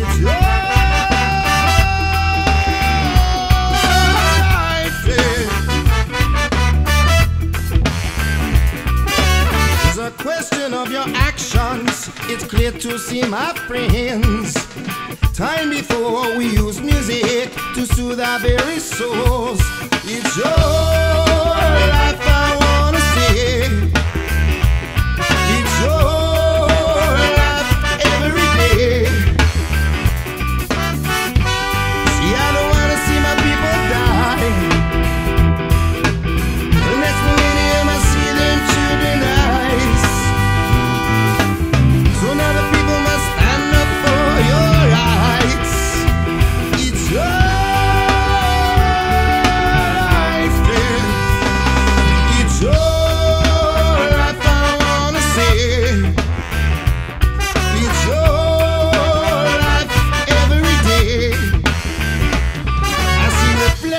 It's your life. It's a question of your actions. It's clear to see, my friends. Time before we use music to soothe our very souls. It's your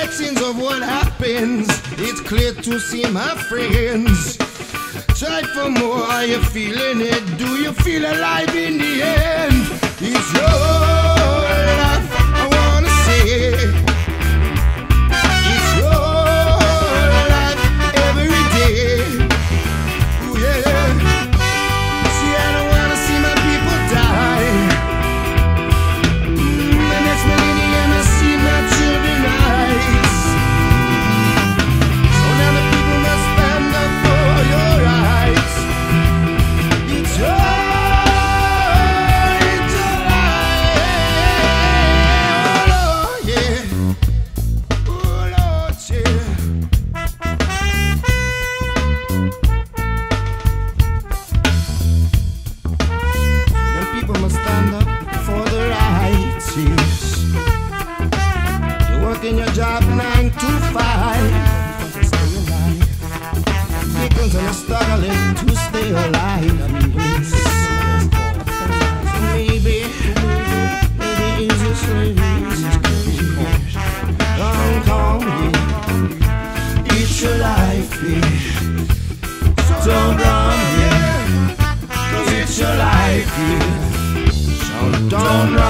reflections of what happens. It's clear to see my friends. Try for more, are you feeling it? Do you feel alive in the end? Working your job nine to five to stay alive. Because I'm struggling to stay alive. Maybe, maybe it's just slavery. Don't call me. It's your life, yeah. Don't run, yeah. Cause it's your life, yeah. So don't run